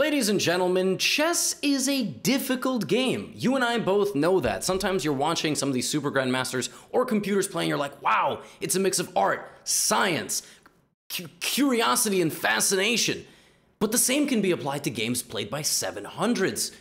Ladies and gentlemen, chess is a difficult game. You and I both know that. Sometimes you're watching some of these super grandmasters or computers playing, you're like, wow, it's a mix of art, science, cu curiosity, and fascination. But the same can be applied to games played by 700s.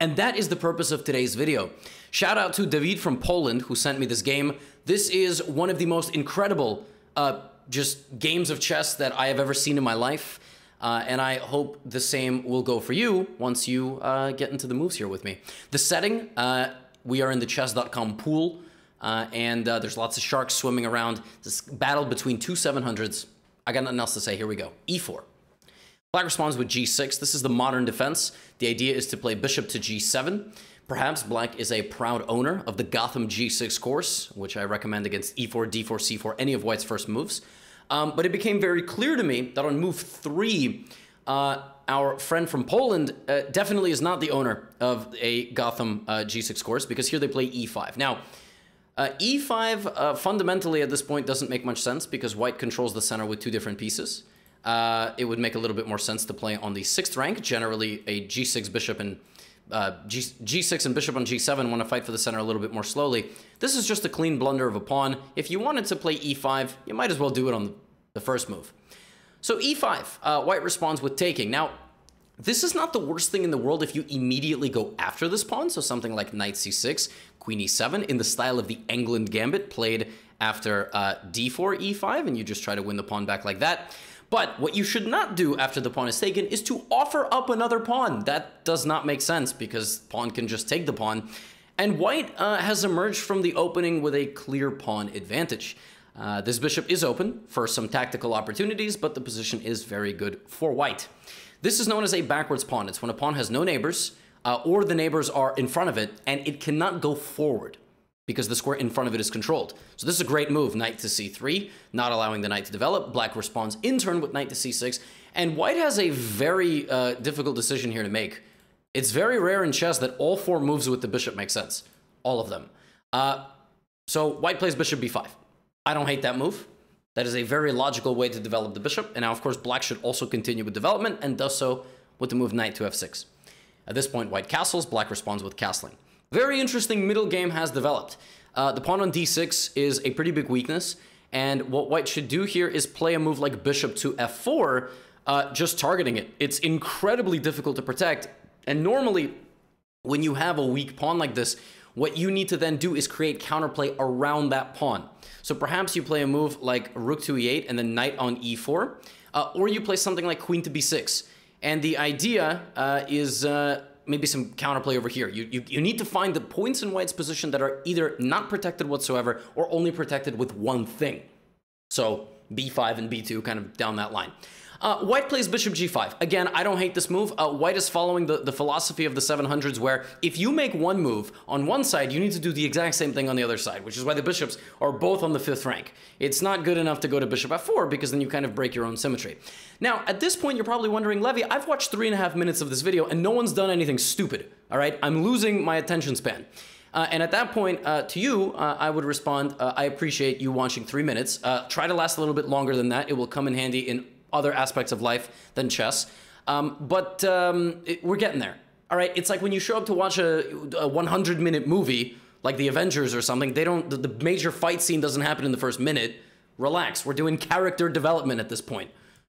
And that is the purpose of today's video. Shout out to David from Poland who sent me this game. This is one of the most incredible uh, just games of chess that I have ever seen in my life. Uh, and I hope the same will go for you once you uh, get into the moves here with me. The setting, uh, we are in the chess.com pool, uh, and uh, there's lots of sharks swimming around. This battle between two 700s. I got nothing else to say. Here we go. E4. Black responds with g6. This is the modern defense. The idea is to play bishop to g7. Perhaps black is a proud owner of the Gotham g6 course, which I recommend against e4, d4, c4, any of white's first moves. Um, but it became very clear to me that on move three, uh, our friend from Poland uh, definitely is not the owner of a Gotham uh, G6 course because here they play E5. Now, uh, E5 uh, fundamentally at this point doesn't make much sense because white controls the center with two different pieces. Uh, it would make a little bit more sense to play on the sixth rank. Generally, a G6 bishop and uh, G, G6 and bishop on G7 want to fight for the center a little bit more slowly. This is just a clean blunder of a pawn. If you wanted to play E5, you might as well do it on the first move. So E5, uh, white responds with taking. Now, this is not the worst thing in the world if you immediately go after this pawn, so something like knight c6, queen e7, in the style of the Englund gambit played after uh, d4, e5, and you just try to win the pawn back like that. But what you should not do after the pawn is taken is to offer up another pawn. That does not make sense because pawn can just take the pawn. And white uh, has emerged from the opening with a clear pawn advantage. Uh, this bishop is open for some tactical opportunities, but the position is very good for white. This is known as a backwards pawn. It's when a pawn has no neighbors, uh, or the neighbors are in front of it, and it cannot go forward because the square in front of it is controlled. So this is a great move, knight to c3, not allowing the knight to develop. Black responds in turn with knight to c6, and white has a very uh, difficult decision here to make. It's very rare in chess that all four moves with the bishop make sense, all of them. Uh, so white plays bishop b5. I don't hate that move. That is a very logical way to develop the bishop. And now, of course, black should also continue with development and does so with the move knight to f6. At this point, white castles, black responds with castling. Very interesting middle game has developed. Uh, the pawn on d6 is a pretty big weakness, and what white should do here is play a move like bishop to f4, uh, just targeting it. It's incredibly difficult to protect, and normally, when you have a weak pawn like this, what you need to then do is create counterplay around that pawn. So perhaps you play a move like rook to e8 and then knight on e4, uh, or you play something like queen to b6. And the idea uh, is uh, maybe some counterplay over here. You, you, you need to find the points in white's position that are either not protected whatsoever or only protected with one thing. So b5 and b2 kind of down that line. Uh, white plays bishop g5. Again, I don't hate this move. Uh, white is following the, the philosophy of the 700s where if you make one move on one side, you need to do the exact same thing on the other side, which is why the bishops are both on the fifth rank. It's not good enough to go to bishop f4 because then you kind of break your own symmetry. Now, at this point, you're probably wondering, Levy, I've watched three and a half minutes of this video and no one's done anything stupid, all right? I'm losing my attention span. Uh, and at that point, uh, to you, uh, I would respond, uh, I appreciate you watching three minutes. Uh, try to last a little bit longer than that. It will come in handy in other aspects of life than chess. Um, but um, it, we're getting there. All right, it's like when you show up to watch a, a 100 minute movie, like the Avengers or something. They don't. The, the major fight scene doesn't happen in the first minute. Relax. We're doing character development at this point.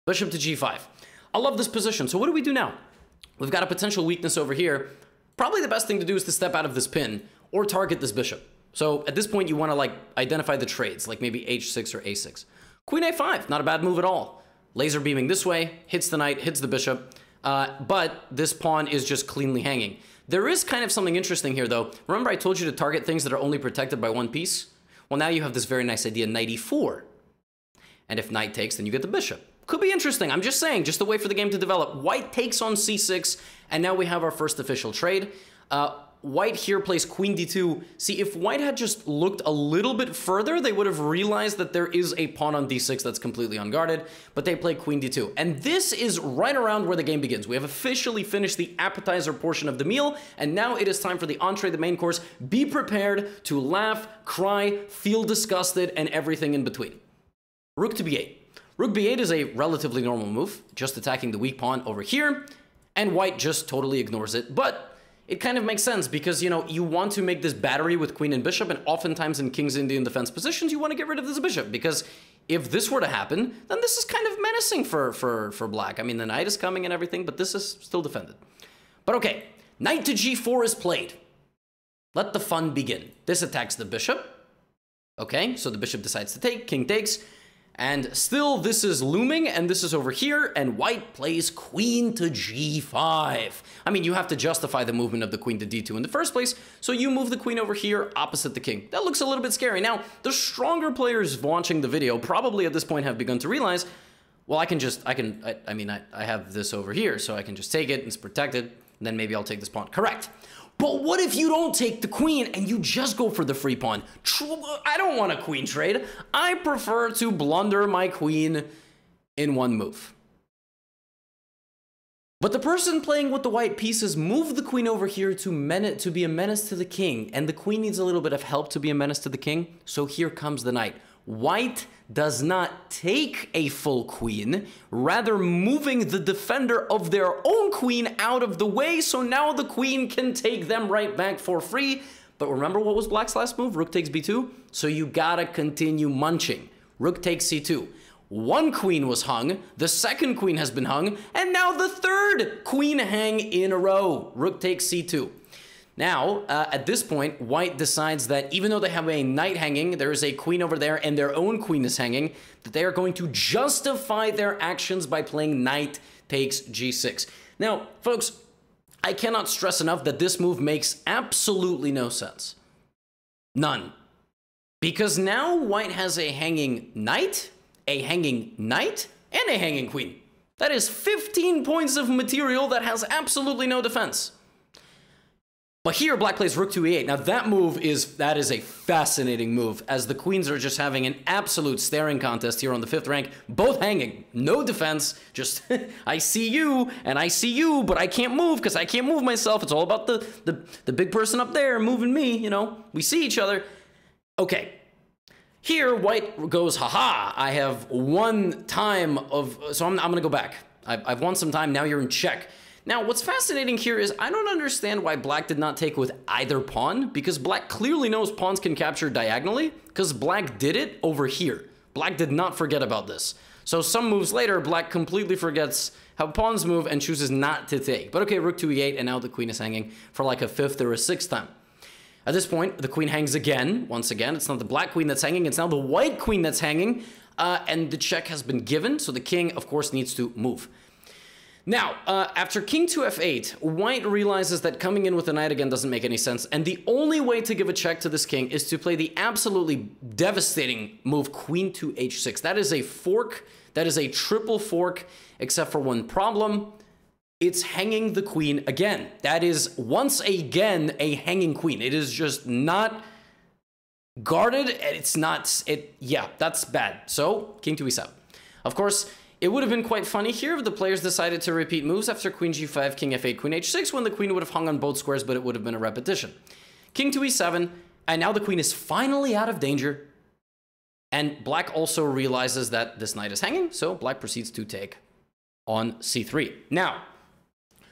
Bishop to g5. I love this position. So what do we do now? We've got a potential weakness over here. Probably the best thing to do is to step out of this pin or target this bishop. So at this point, you want to like identify the trades, like maybe h6 or a6. Queen a5, not a bad move at all laser beaming this way, hits the knight, hits the bishop, uh, but this pawn is just cleanly hanging. There is kind of something interesting here, though. Remember I told you to target things that are only protected by one piece? Well, now you have this very nice idea, knight e4. And if knight takes, then you get the bishop. Could be interesting. I'm just saying, just a way for the game to develop. White takes on c6, and now we have our first official trade. Uh, white here plays queen d2. See, if white had just looked a little bit further, they would have realized that there is a pawn on d6 that's completely unguarded, but they play queen d2. And this is right around where the game begins. We have officially finished the appetizer portion of the meal, and now it is time for the entree, the main course. Be prepared to laugh, cry, feel disgusted, and everything in between. Rook to b8. Rook b8 is a relatively normal move, just attacking the weak pawn over here, And white just totally ignores it, but it kind of makes sense because, you know, you want to make this battery with queen and bishop, and oftentimes in king's Indian defense positions, you want to get rid of this bishop because if this were to happen, then this is kind of menacing for, for, for black. I mean, the knight is coming and everything, but this is still defended. But okay, knight to g4 is played. Let the fun begin. This attacks the bishop. Okay, so the bishop decides to take, king takes, and still this is looming, and this is over here, and white plays queen to g5. I mean, you have to justify the movement of the queen to d2 in the first place, so you move the queen over here opposite the king. That looks a little bit scary. Now, the stronger players watching the video probably at this point have begun to realize, well, I can just, I can, I, I mean, I, I have this over here, so I can just take it, it's protected, and then maybe I'll take this pawn. Correct. But what if you don't take the queen and you just go for the free pawn? I don't want a queen trade. I prefer to blunder my queen in one move. But the person playing with the white pieces moved the queen over here to, men to be a menace to the king, and the queen needs a little bit of help to be a menace to the king, so here comes the knight. White does not take a full queen, rather moving the defender of their own queen out of the way, so now the queen can take them right back for free. But remember what was black's last move? Rook takes b2? So you gotta continue munching. Rook takes c2. One queen was hung, the second queen has been hung, and now the third queen hang in a row. Rook takes c2. Now, uh, at this point, white decides that even though they have a knight hanging, there is a queen over there, and their own queen is hanging, that they are going to justify their actions by playing knight takes g6. Now, folks, I cannot stress enough that this move makes absolutely no sense. None. Because now white has a hanging knight, a hanging knight, and a hanging queen. That is 15 points of material that has absolutely no defense. But here, black plays rook to e8. Now that move is, that is a fascinating move, as the queens are just having an absolute staring contest here on the fifth rank, both hanging, no defense, just, I see you, and I see you, but I can't move, because I can't move myself. It's all about the, the, the big person up there moving me, you know, we see each other. Okay, here, white goes, haha, I have one time of, so I'm, I'm gonna go back. I've, I've won some time, now you're in check. Now, what's fascinating here is I don't understand why black did not take with either pawn, because black clearly knows pawns can capture diagonally, because black did it over here. Black did not forget about this. So some moves later, black completely forgets how pawns move and chooses not to take. But okay, rook to e8, and now the queen is hanging for like a fifth or a sixth time. At this point, the queen hangs again. Once again, it's not the black queen that's hanging, it's now the white queen that's hanging. Uh, and the check has been given, so the king, of course, needs to move. Now, uh, after king to f8, white realizes that coming in with a knight again doesn't make any sense, and the only way to give a check to this king is to play the absolutely devastating move queen to h6. That is a fork, that is a triple fork, except for one problem. It's hanging the queen again. That is once again a hanging queen. It is just not guarded, it's not, it, yeah, that's bad. So, king to e7. Of course, it would have been quite funny here if the players decided to repeat moves after queen g5, king f8, queen h6, when the queen would have hung on both squares, but it would have been a repetition. King to e7, and now the queen is finally out of danger. And black also realizes that this knight is hanging, so black proceeds to take on c3. Now,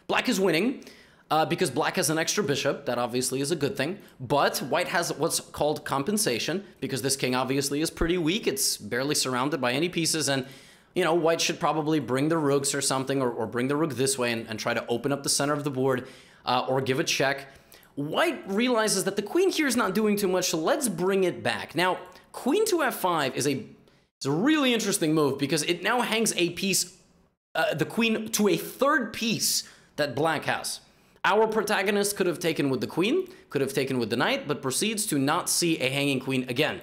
black is winning uh, because black has an extra bishop. That obviously is a good thing. But white has what's called compensation because this king obviously is pretty weak. It's barely surrounded by any pieces, and you know, white should probably bring the rooks or something, or, or bring the rook this way and, and, try to open up the center of the board, uh, or give a check. White realizes that the queen here is not doing too much, so let's bring it back. Now, queen to f5 is a, it's a really interesting move because it now hangs a piece, uh, the queen, to a third piece that black has. Our protagonist could have taken with the queen, could have taken with the knight, but proceeds to not see a hanging queen again.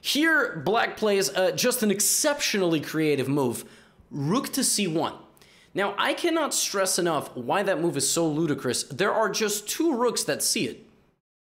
Here, black plays uh, just an exceptionally creative move, rook to c1. Now, I cannot stress enough why that move is so ludicrous. There are just two rooks that see it.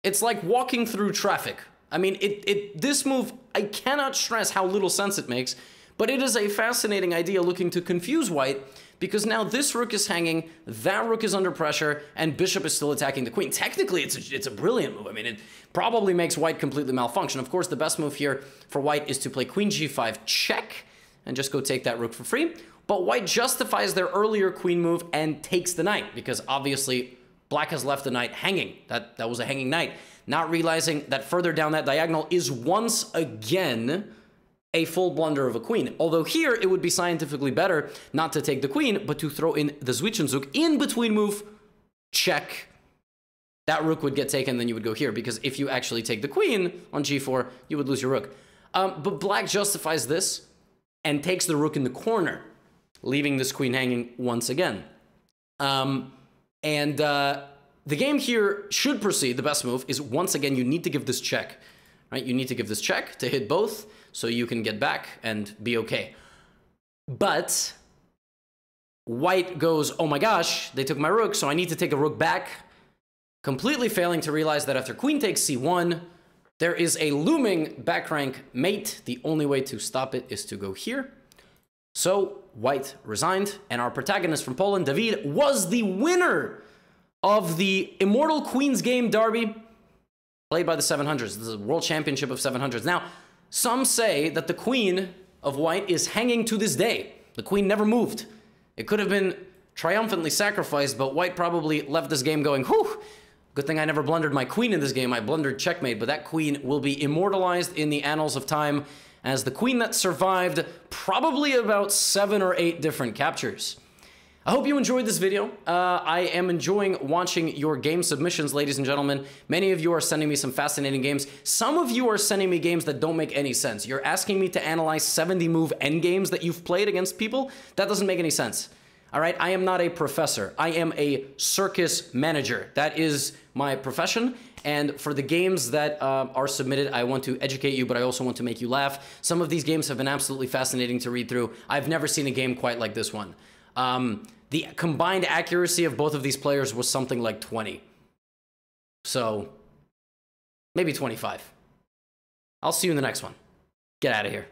It's like walking through traffic. I mean, it, it, this move, I cannot stress how little sense it makes, but it is a fascinating idea looking to confuse white because now this rook is hanging, that rook is under pressure, and bishop is still attacking the queen. Technically, it's a, it's a brilliant move. I mean, it probably makes white completely malfunction. Of course, the best move here for white is to play queen g5 check and just go take that rook for free. but white justifies their earlier queen move and takes the knight because obviously black has left the knight hanging. That, that was a hanging knight. Not realizing that further down that diagonal is once again a full blunder of a queen. Although here it would be scientifically better not to take the queen, but to throw in the Zwischenzug in between move, check. That rook would get taken, then you would go here, because if you actually take the queen on g4, you would lose your rook. Um, but black justifies this and takes the rook in the corner, leaving this queen hanging once again. Um, and uh, the game here should proceed. The best move is once again, you need to give this check, right? You need to give this check to hit both so you can get back and be okay. But white goes, oh my gosh, they took my rook, so I need to take a rook back. Completely failing to realize that after queen takes c1, there is a looming back rank mate. The only way to stop it is to go here. So white resigned, and our protagonist from Poland, David, was the winner of the Immortal Queen's Game Derby played by the 700s. This is a World Championship of 700s. Now, some say that the queen of white is hanging to this day. The queen never moved. It could have been triumphantly sacrificed, but white probably left this game going, whew, good thing I never blundered my queen in this game. I blundered checkmate, but that queen will be immortalized in the annals of time as the queen that survived probably about seven or eight different captures. I hope you enjoyed this video. Uh, I am enjoying watching your game submissions, ladies and gentlemen. Many of you are sending me some fascinating games. Some of you are sending me games that don't make any sense. You're asking me to analyze 70 move endgames that you've played against people? That doesn't make any sense. All right, I am not a professor. I am a circus manager. That is my profession. And for the games that uh, are submitted, I want to educate you, but I also want to make you laugh. Some of these games have been absolutely fascinating to read through. I've never seen a game quite like this one. Um, the combined accuracy of both of these players was something like 20. So, maybe 25. I'll see you in the next one. Get out of here.